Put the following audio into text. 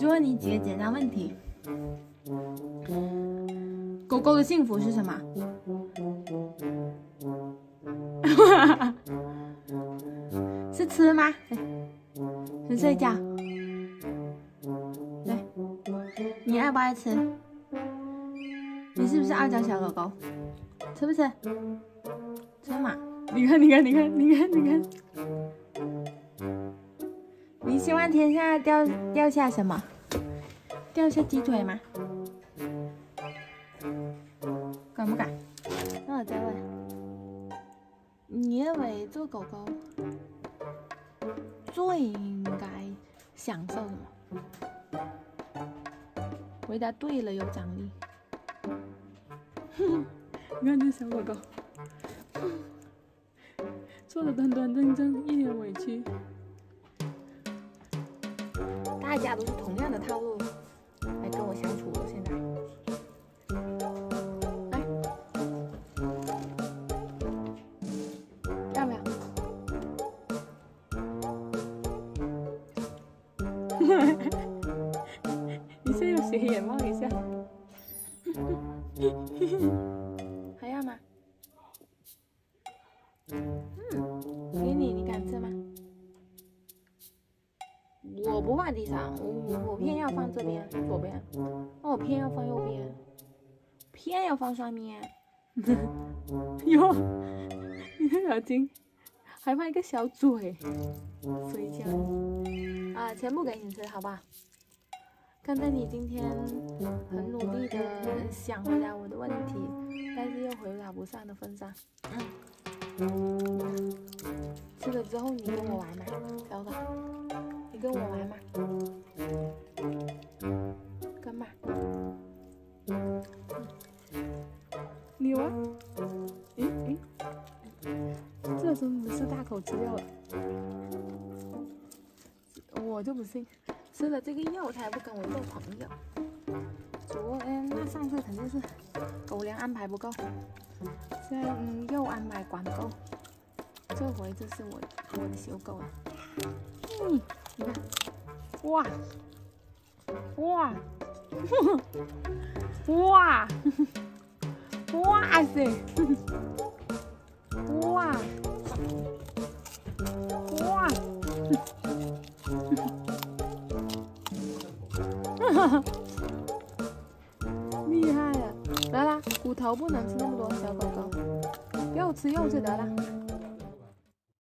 就问你几个简单问题：狗狗的幸福是什么？是吃吗？是睡觉？对，你爱不爱吃？你是不是傲娇小狗狗？吃不吃？吃嘛？你看，你看，你看，你看，你看。你希望天下掉掉下什么？掉下鸡腿吗？敢不敢？那我再问，你认为做狗狗最应该享受什么？回答对了有奖励。你看这小狗狗，做的端端正正，一脸委屈。大家都是同样的套路 你是有斜眼望一下，还要吗？嗯，给你，你敢吃吗？我不放地上，我我偏要放这边左边，那我偏要放右边，偏要放上面。哟，你的表情，还放一个小嘴，嘴角。啊，全部给你吃，好吧？看在你今天很努力的想回答我的问题，但是又回答不上的份上，嗯，吃了之后你跟我玩吗？小狗，你跟我玩吗？干嘛？你玩？咦咦，这真的是大口吃肉了，我就不信。吃了这个药，他还不跟我做朋友。昨天那上次肯定是狗粮安排不够，现在又安排管够，这回就是我我的小狗了。嗯，你看，哇哇 哇 哇塞 哇！厉害了，得啦，骨头不能吃那么多，小狗狗，肉吃肉就得了。